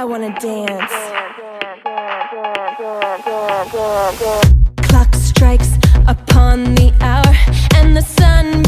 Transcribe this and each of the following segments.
I wanna dance. Clock strikes upon the hour, and the sun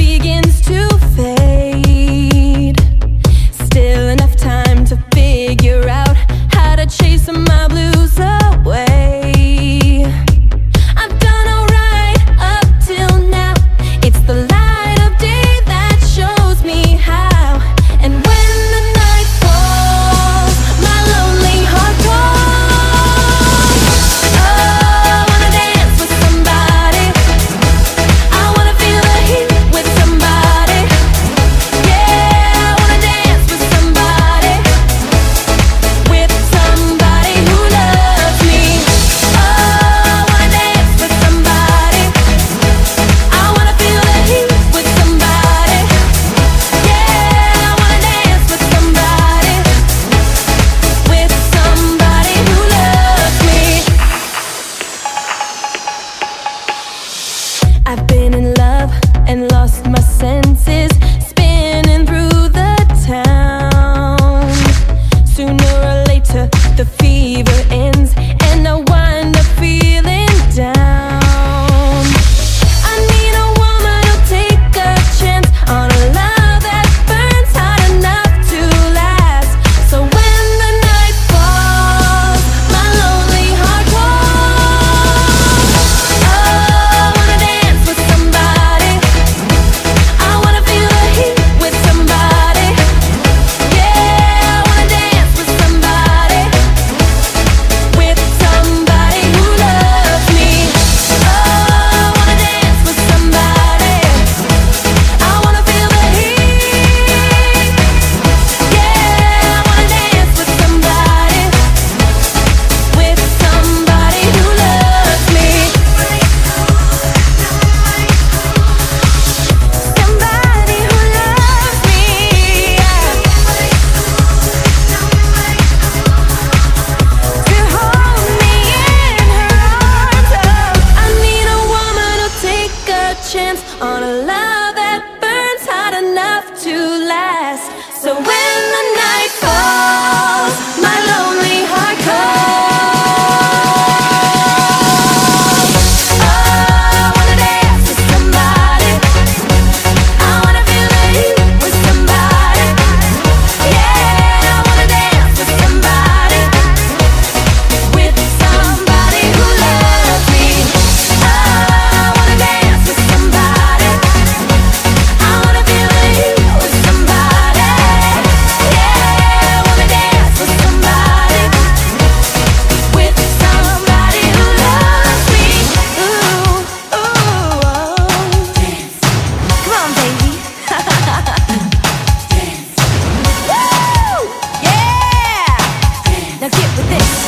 Now get with this.